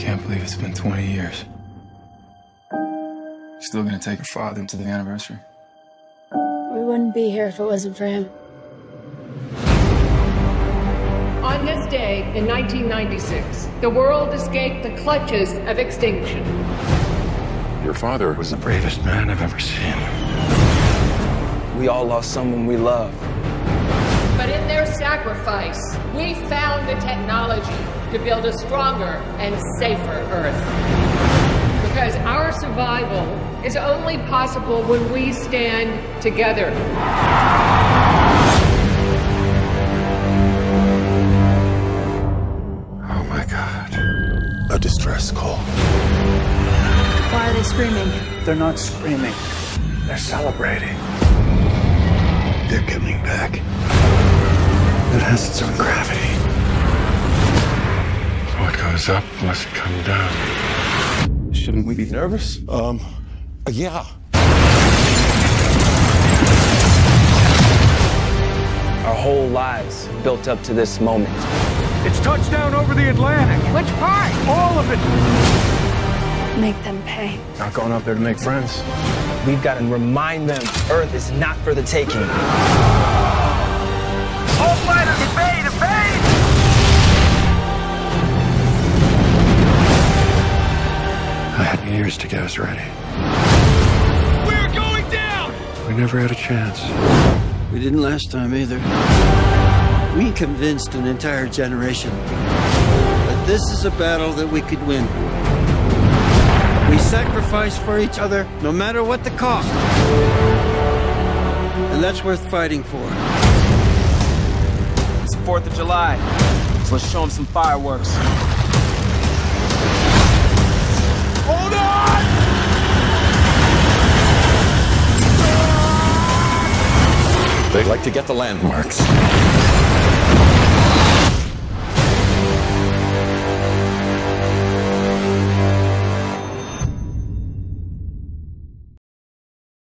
can't believe it's been 20 years. Still gonna take your father to the anniversary? We wouldn't be here if it wasn't for him. On this day in 1996, the world escaped the clutches of extinction. Your father was the bravest man I've ever seen. We all lost someone we love. But in their sacrifice, we found the technology to build a stronger and safer Earth. Because our survival is only possible when we stand together. Oh my god. A distress call. Why are they screaming? They're not screaming. They're celebrating. They're coming back. It has its own gravity. What goes up must come down. Shouldn't we be nervous? Um, yeah. Our whole lives built up to this moment. It's touchdown over the Atlantic. Which part? All of it. Make them pay. Not going up there to make friends. We've got to remind them Earth is not for the taking. I had years to get us ready. We're going down! We never had a chance. We didn't last time either. We convinced an entire generation that this is a battle that we could win. We sacrifice for each other no matter what the cost. And that's worth fighting for. It's the 4th of July, so let's show them some fireworks. Hold on! They like to get the landmarks.